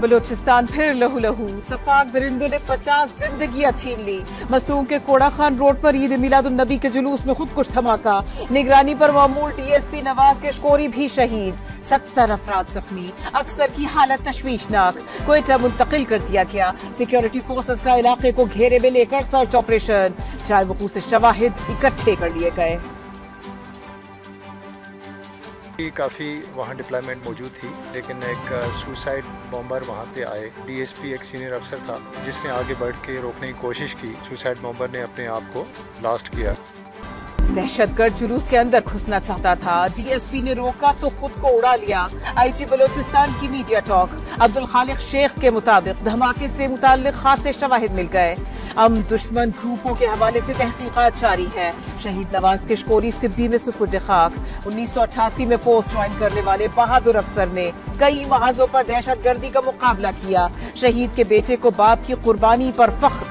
बलोचिस्तान फिर लहू लहू सफाक दरिंदों ने पचास जिंदगियाँ छीन ली। मस्तूम के कोड़ा खान रोड पर ईद मिलाद नबी के जुलूस में खुद कुछ धमाका। निगरानी पर मामूल डीएसपी नवाज़ के शकोरी भी शहीद। सत्तर अफराद जख्मी। अक्सर की हालत तशवीशनाक। कोयटा मुंतकिल कर दिया गया। सिक्योरिटी फोर्सेस का इलाके को घेरे में लेकर सर्च ऑपरेशन। चार वकू से शवाहिद इकट्ठे कर लिए गए। काफ़ी वहाँ डिप्लॉयमेंट मौजूद थी, लेकिन एक सुसाइड बॉम्बर वहाँ पे आए। डीएसपी एक सीनियर अफसर था, जिसने आगे बढ़ के रोकने की कोशिश की। सुसाइड बॉम्बर ने अपने आप को ब्लास्ट किया। दहशतगर्द जुलूस के अंदर घुसना चाहता था। डीएसपी ने रोका तो खुद को उड़ा लिया। आईजी बलोचिस्तान की मीडिया टॉक अब्दुल खालिक शेख के मुताबिक धमाके से मुतालिक खासे शवाहिद मिल गए। हम दुश्मन ग्रुपों के हवाले से तहकीकात जारी है। शहीद नवाज़ के शकोरी सिब्बी में सुपुर्द खाक। उन्नीस सौ अठासी में फोर्स ज्वाइन करने वाले बहादुर अफसर ने कई महाजों पर दहशत गर्दी का मुकाबला किया। शहीद के बेटे को बाप की कुर्बानी पर फख्र।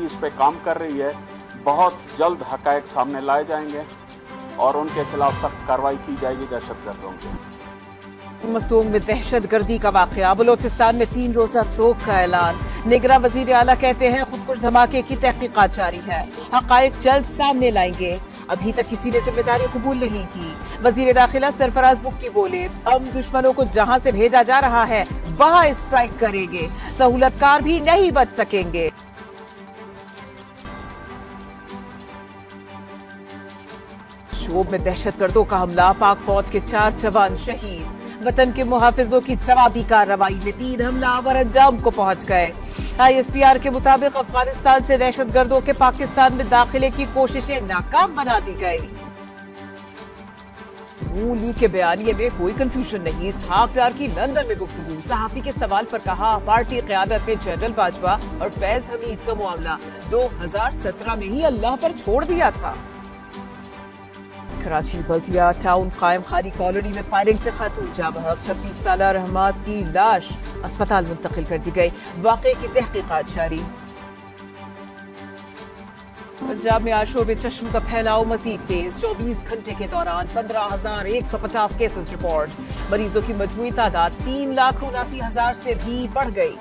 इस पे काम कर रही है। बहुत जल्द हकायक सामने लाए जाएँगे और उनके खिलाफ सख्त कार्रवाई की जाएगी दहशत गर्दों की। मस्तूम में दहशत गर्दी का वाक़ बलोचिस्तान में तीन रोजा सोख का ऐलान। निगरा वज़ीर आला कहते हैं खुद कुछ धमाके की तहकीकात जारी है। हकायक जल्द सामने लाएँगे। अभी तक किसी ने ज़िम्मेदारी कबूल नहीं की। वज़ीर दाखिला सरफराज मुफ्ती बोले, हम दुश्मनों को जहाँ से भेजा जा रहा है, वहाँ स्ट्राइक करेंगे। सहूलतकार भी नहीं बच सकेंगे। शोब में दहशत गर्दों का हमला, पाक फौज के चार जवान शहीद। वतन के मुहाफिजों की जवाबी कार्रवाई में तीन हमलावर अंजाम को पहुँच गए। आईएसपीआर के मुताबिक अफ़गानिस्तान से दहशत गर्दों के पाकिस्तान में दाखिले की कोशिशें नाकाम बना दी गई। लीग के बयानिए में कोई कंफ्यूजन नहीं। इसहाक डार की लंदन में गुफ्तगू। सहाफी के सवाल पर कहा, पार्टी क्यादत में जनरल बाजवा और फैज हमीद का मामला। 2017 में ही अल्लाह पर छोड़ दिया था। कराची बल्दिया टाउन कायम खारी कॉलोनी में फायरिंग से खातून। जा बहक छब्बीस साल रहमात की लाश अस्पताल मुंतकिल कर दी गई। वाकई की तहकीकात जारी। पंजाब में आशोब चश्म का फैलाव मजीद तेज। 24 घंटे के दौरान पंद्रह हज़ार एक सौ पचास केसेस रिपोर्ट मरीजों की मजमू तादाद तीन लाख उनासी हज़ार से भी बढ़ गई।